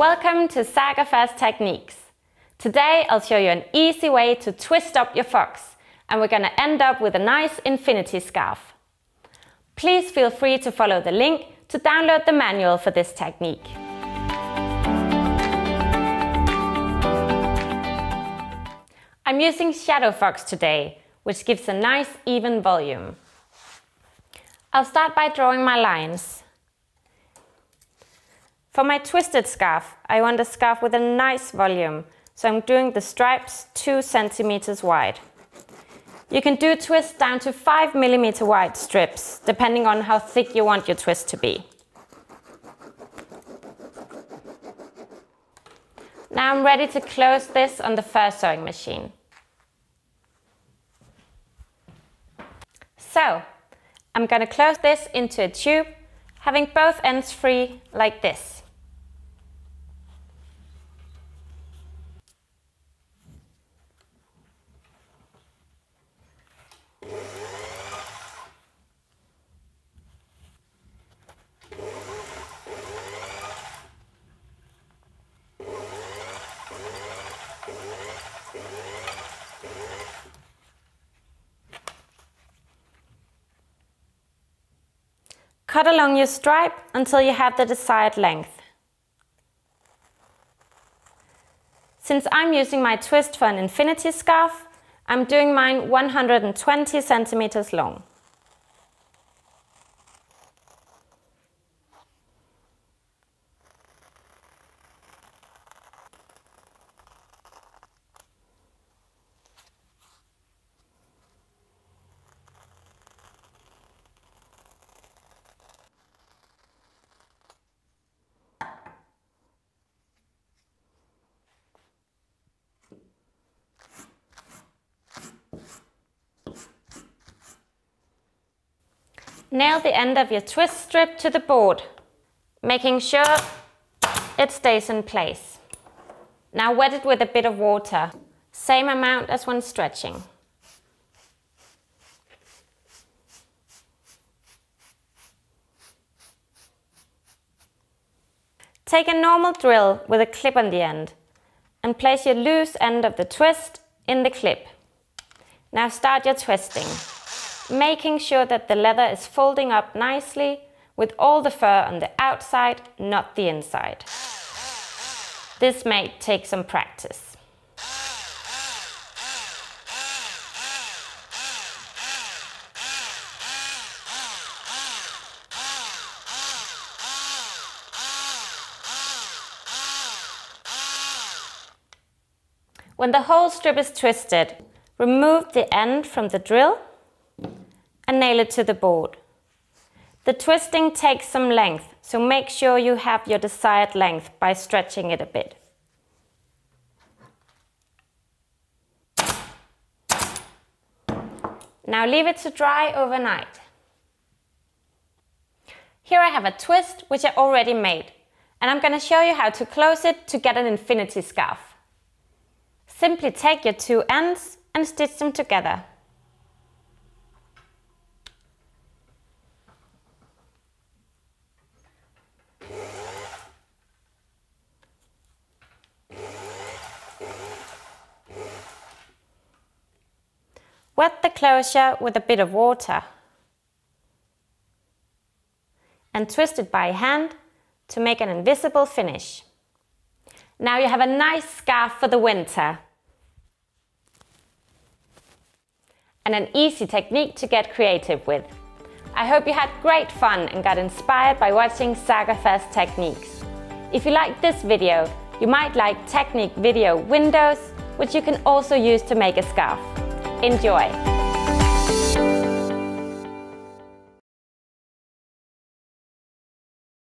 Welcome to Saga Furs Techniques. Today I'll show you an easy way to twist up your fox and we're going to end up with a nice infinity scarf. Please feel free to follow the link to download the manual for this technique. I'm using Shadow Fox today, which gives a nice even volume. I'll start by drawing my lines. For my twisted scarf, I want a scarf with a nice volume, so I'm doing the stripes 2 centimeters wide. You can do twists down to 5 millimeter wide strips, depending on how thick you want your twist to be. Now I'm ready to close this on the first sewing machine. So, I'm going to close this into a tube, having both ends free like this. Cut along your stripe until you have the desired length. Since I'm using my twist for an infinity scarf, I'm doing mine 120 centimeters long. Nail the end of your twist strip to the board, making sure it stays in place. Now wet it with a bit of water, same amount as when stretching. Take a normal drill with a clip on the end and place your loose end of the twist in the clip. Now start your twisting making sure that the leather is folding up nicely with all the fur on the outside, not the inside. This may take some practice. When the whole strip is twisted, remove the end from the drill and nail it to the board. The twisting takes some length, so make sure you have your desired length by stretching it a bit. Now leave it to dry overnight. Here I have a twist which I already made and I'm going to show you how to close it to get an infinity scarf. Simply take your two ends and stitch them together. Wet the closure with a bit of water and twist it by hand to make an invisible finish. Now you have a nice scarf for the winter. And an easy technique to get creative with. I hope you had great fun and got inspired by watching Saga Furs Techniques. If you liked this video, you might like Technique Video Windows, which you can also use to make a scarf. Enjoy!